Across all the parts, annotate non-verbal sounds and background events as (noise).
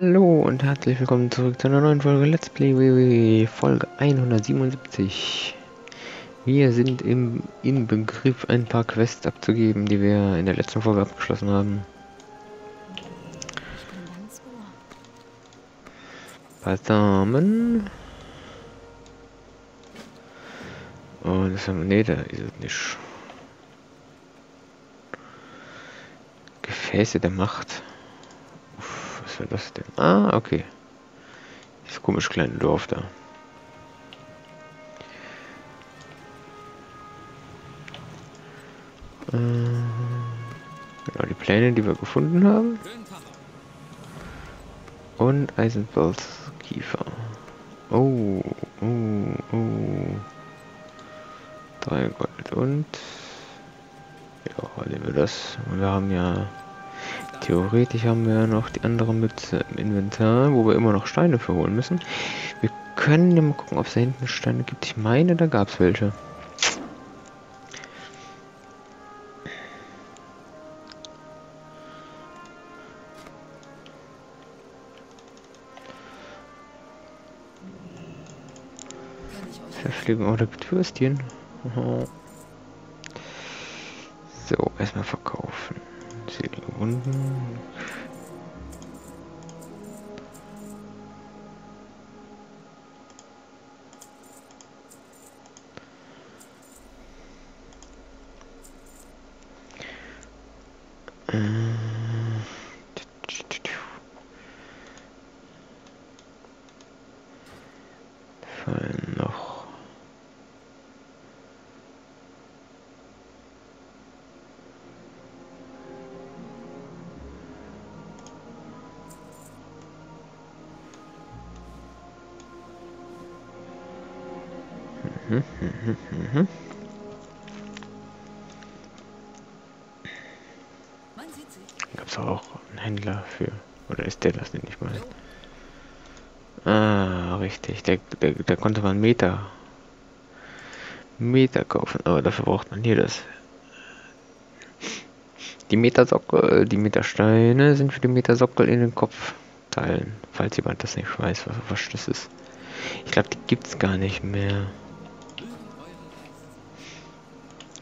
Hallo und herzlich willkommen zurück zu einer neuen Folge Let's Play WoW Folge 177. Wir sind im, im Begriff ein paar Quests abzugeben, die wir in der letzten Folge abgeschlossen haben. Samen. Und das haben wir. Nee, da ist es nicht. Gefäße der Macht. Was war das denn? Ah, okay. Das komisch kleine Dorf da. Genau, die Pläne, die wir gefunden haben. Und Eisenpilzkiefer. Oh, oh, oh. Drei Gold und... Ja, nehmen wir das. Wir haben ja... Theoretisch haben wir ja noch die andere Mütze im Inventar, wo wir immer noch Steine für holen müssen. Wir können ja mal gucken, ob es da hinten Steine gibt. Ich meine, da gab es welche. Verpflegung oder Würstchen. (laughs) So, erstmal verkaufen. Seelige Wunden. Äh, Fallen das nicht mal? Ah, richtig. Der, der, der konnte man Meter. Meter kaufen. Aber dafür braucht man hier das. Die Metersockel, die Metersteine sind für die Metersockel in den Kopfteilen. Falls jemand das nicht weiß, was, was das ist. Ich glaube, die gibt's gar nicht mehr.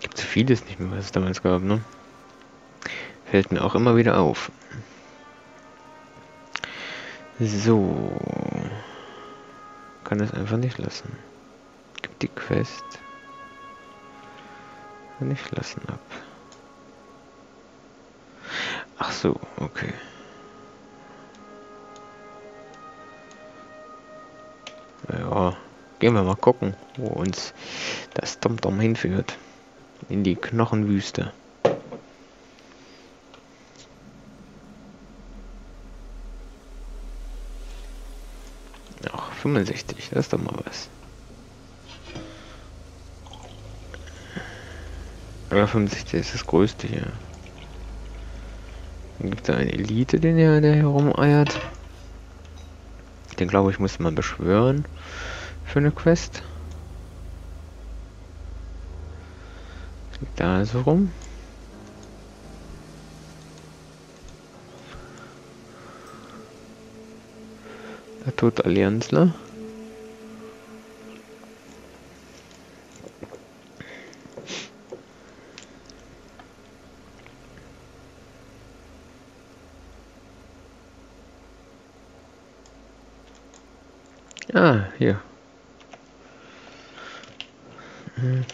Gibt so vieles nicht mehr, was es damals gab, ne? Fällt mir auch immer wieder auf. So. Kann es einfach nicht lassen. Gibt die Quest. Nicht lassen ab. Ach so, okay. Ja, gehen wir mal gucken, wo uns das TomTom hinführt. In die Knochenwüste. Ach, 65, das ist doch mal was. Aber 65 ist das größte hier. Dann gibt es eine Elite, den hier, der herumeiert. Den glaube ich muss man beschwören für eine Quest. Da so rum. Der Tod Allianzler. Ah, hier. Hm.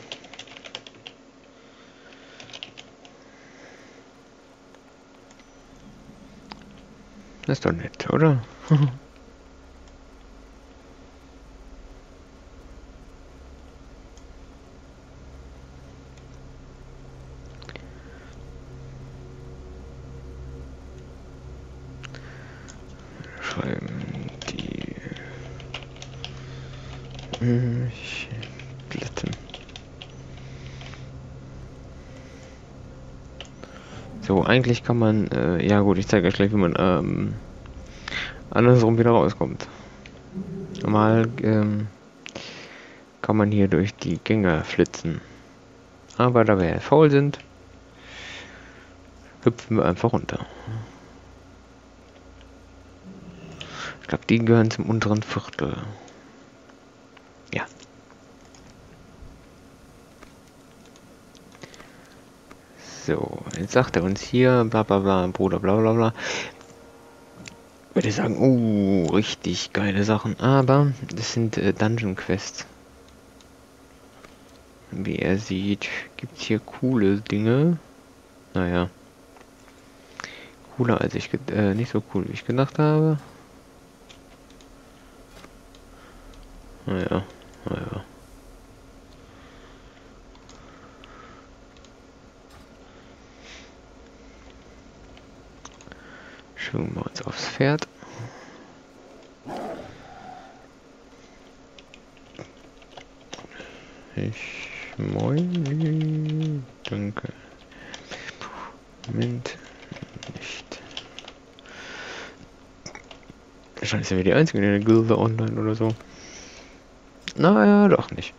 Das ist doch nett, oder? (laughs) eigentlich kann man, äh, ja gut, ich zeige euch gleich, wie man ähm, andersrum wieder rauskommt. Normal ähm, kann man hier durch die Gänge flitzen. Aber da wir faul sind, hüpfen wir einfach runter. glaube, die gehören zum unteren Viertel. So, jetzt sagt er uns hier, bla bla bla, Bruder, bla bla bla. Würde ich sagen, oh, richtig geile Sachen. Aber das sind äh, Dungeon Quests. Wie er sieht, gibt es hier coole Dinge. Naja. Cooler als ich, äh, nicht so cool wie ich gedacht habe. Naja, naja. Schwingen wir uns aufs Pferd. Ich moin. Danke. Moment. Nicht. Wahrscheinlich sind wir die einzigen in der Gilde online oder so. Naja, doch nicht.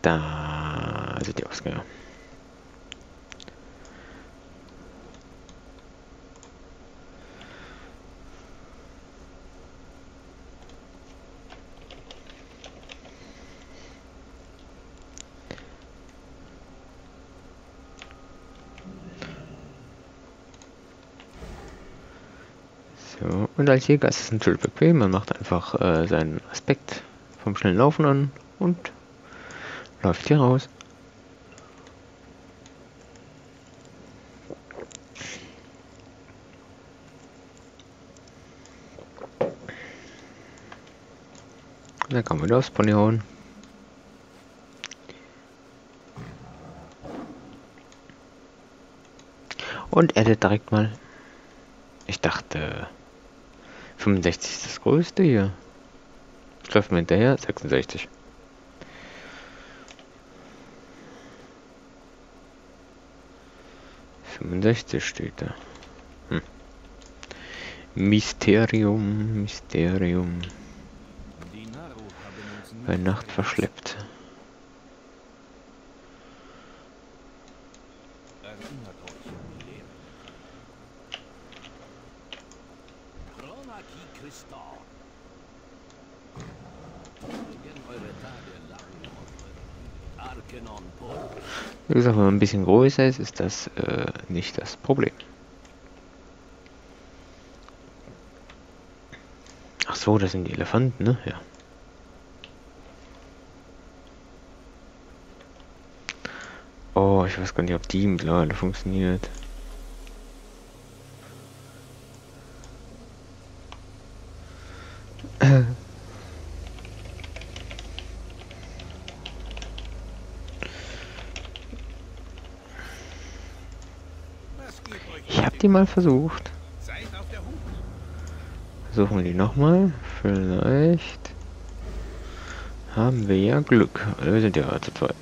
Da sind die Ausgänge. So, und als Jäger ist es natürlich bequem, man macht einfach äh, seinen Aspekt vom schnellen Laufen an und läuft hier raus. Dann kann man wieder aufs Pony hauen. Und edit direkt mal. Ich dachte, 65 ist das größte hier. Ich läuft mir hinterher, 66. Fünfundsechzig steht da. Hm. Mysterium, Mysterium. Bei Nacht verschleppt. Wie gesagt, wenn man ein bisschen größer ist, ist das äh, nicht das Problem. Ach so, das sind die Elefanten, ne? Ja. Oh, ich weiß gar nicht, ob die mittlerweile funktioniert. Was geht euch Ich habe die mal versucht. Versuchen wir die nochmal. Vielleicht haben wir ja Glück. Wir sind ja zu zweit.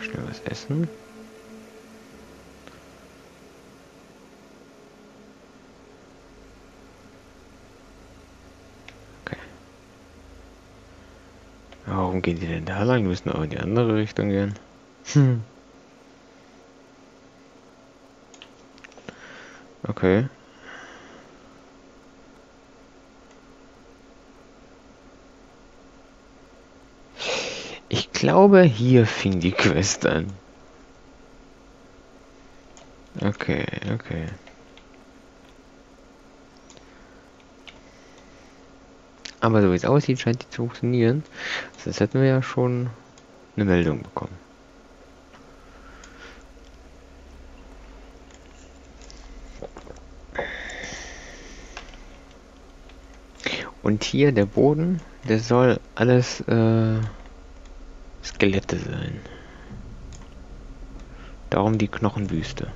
Schnell was essen. Warum gehen die denn da lang? Die müssen auch in die andere Richtung gehen. Hm. Okay. Ich glaube, hier fing die Quest an. Okay, okay. Aber so wie es aussieht, scheint die zu funktionieren. Sonst hätten wir ja schon eine Meldung bekommen. Und hier der Boden, der soll alles äh, Skelette sein. Darum die Knochenwüste.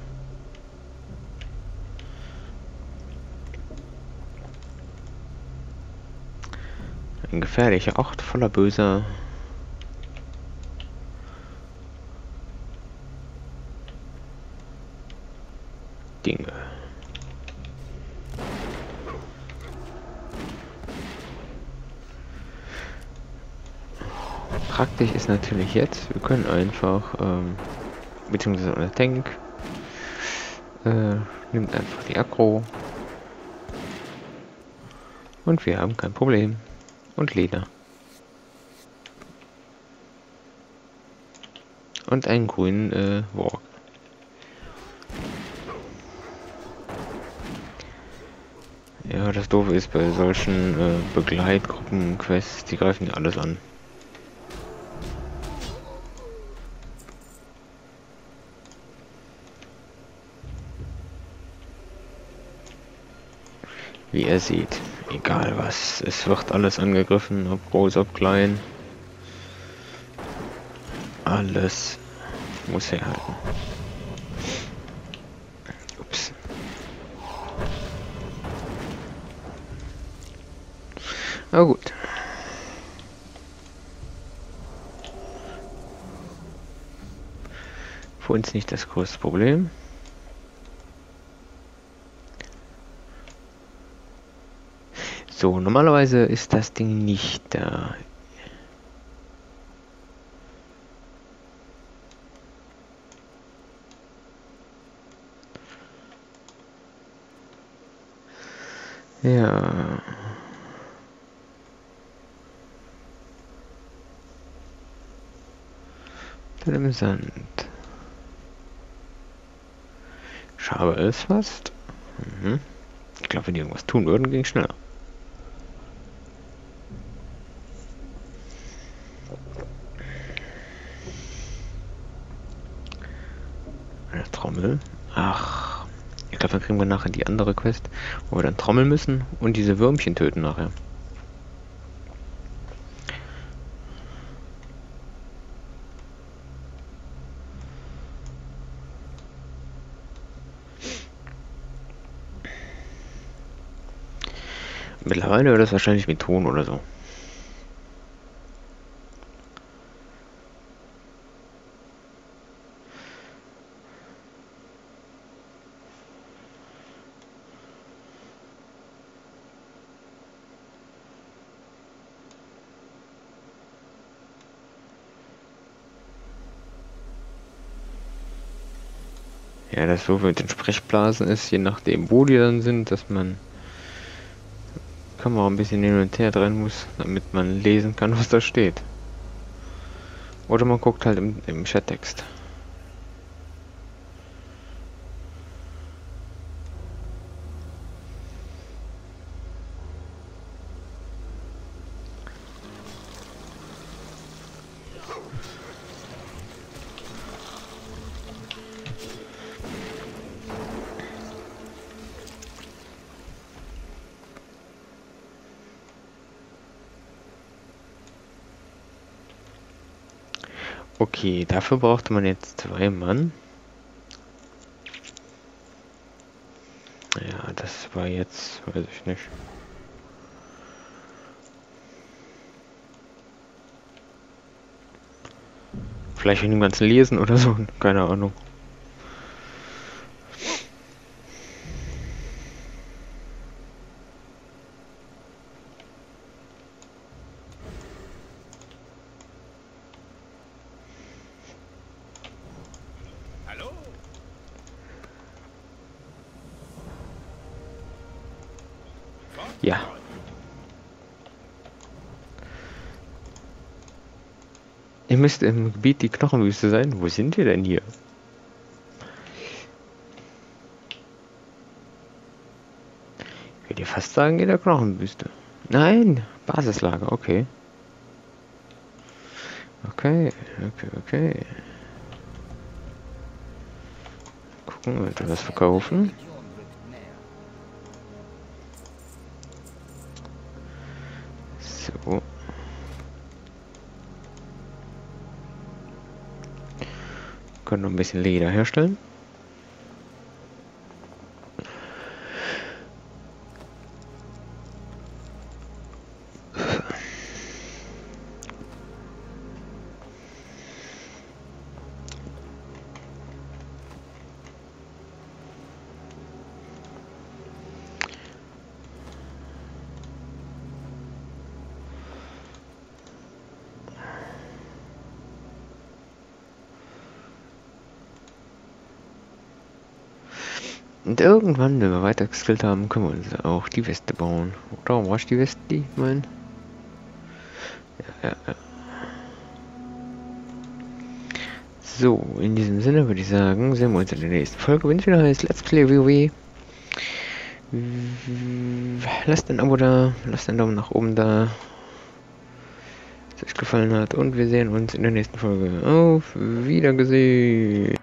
Ein gefährlicher Ort voller böser Dinge. Praktisch ist natürlich jetzt, wir können einfach, ähm, beziehungsweise unser Tank, äh, nimmt einfach die Aggro. Und wir haben kein Problem. Und Leder. Und einen grünen äh, Walk. Ja, das Doofe ist bei solchen äh, Begleitgruppen-Quests, die greifen ja alles an. Wie er sieht, egal was, es wird alles angegriffen, ob groß, ob klein. Alles muss herhalten. Ups. Na gut. Für uns nicht das größte Problem. So, normalerweise ist das Ding nicht da. Ja. Im Sand. Schabe ist fast. Mhm. Ich glaube, wenn die irgendwas tun würden, ging es schneller. Eine Trommel. Ach. Ich glaube, dann kriegen wir nachher die andere Quest, wo wir dann trommeln müssen und diese Würmchen töten nachher. Mittlerweile wird das wahrscheinlich mit Ton oder so. Ja, das so mit den Sprechblasen ist, je nachdem wo die dann sind, dass man Kamera ein bisschen hin und her drehen muss, damit man lesen kann, (laughs) was da steht. Oder man guckt halt im, im Chattext. Okay, dafür brauchte man jetzt zwei Mann. Ja, das war jetzt, weiß ich nicht. Vielleicht in dem ganzen Lesen oder so, (laughs) keine Ahnung. Hallo? Ja. Ihr müsst im Gebiet die Knochenwüste sein. Wo sind wir denn hier? Ich würde fast sagen, in der Knochenwüste. Nein, Basislager, okay. Okay, okay, okay. Gucken, wird er was verkaufen? Können noch ein bisschen Leder herstellen. Und irgendwann, wenn wir weiter geskillt haben, können wir uns auch die Weste bauen. Oder ich die Weste, die ich mein? Ja, ja, ja. So, in diesem Sinne würde ich sagen, sehen wir uns in der nächsten Folge, wenn es wieder heißt Let's Play WoW. Lasst ein Abo da, lasst einen Daumen nach oben da, wenn es euch gefallen hat und wir sehen uns in der nächsten Folge. Auf Wiedergesehen!